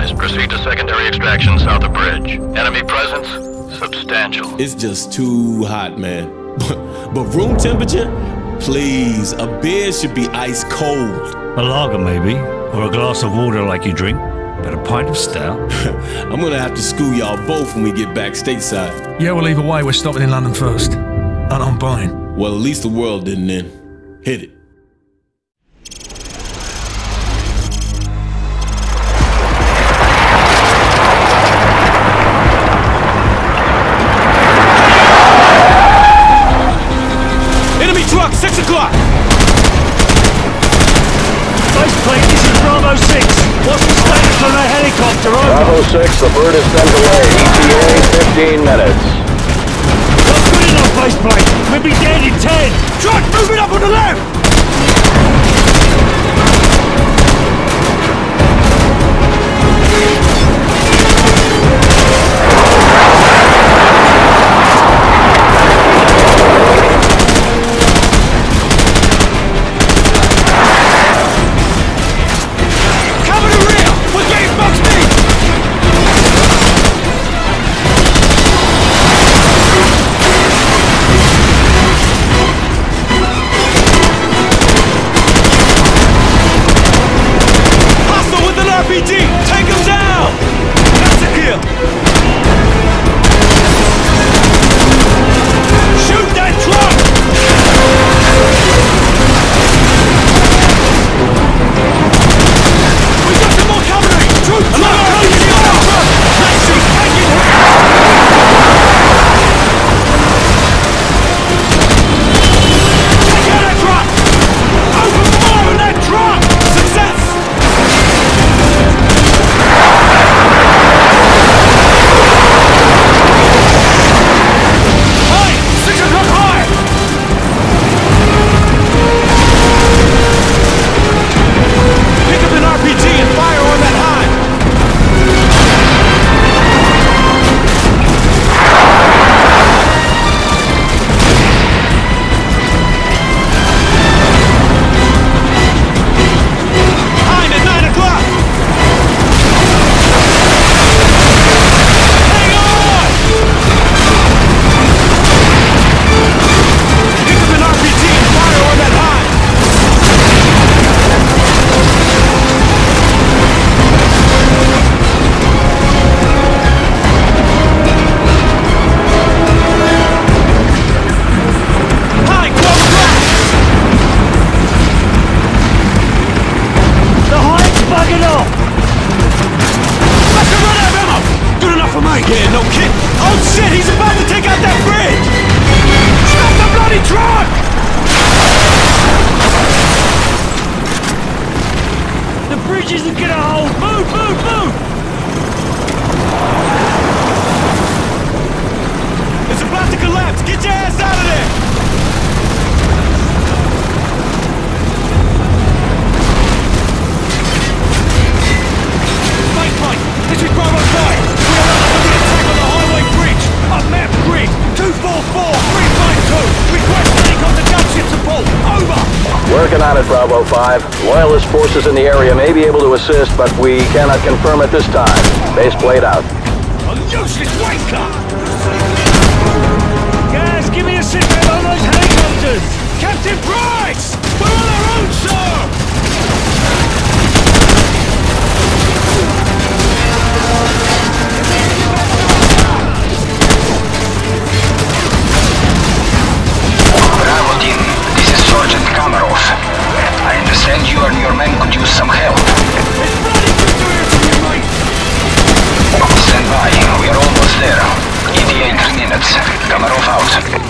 advised. Proceed to secondary extraction south of bridge. Enemy presence substantial. It's just too hot, man. but room temperature? Please, a beer should be ice cold. A lager, maybe, or a glass of water like you drink. But a pint of stout? I'm gonna have to school y'all both when we get back stateside. Yeah, well, either way, we're stopping in London first. And I'm buying. Well, at least the world didn't end. Hit it. Bravo 6. What's the status on that helicopter? Over. Bravo 6, the bird is sent away. ETA 15 minutes. Not good enough, base. We'll be dead in 10. Truck, moving up on the left! Working on it, Bravo 5. Loyalist forces in the area may be able to assist, but we cannot confirm at this time. Base plate out. A useless wanker! Gaz, give me a sit on those helicopters. Captain Price! We're on our own, sir! Kamarov out.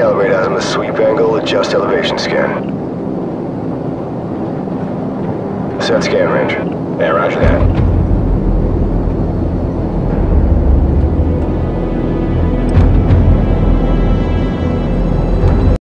Recalibrate azimuth sweep angle, adjust elevation scan. Set scan range. Yeah, roger that.